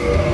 Yeah.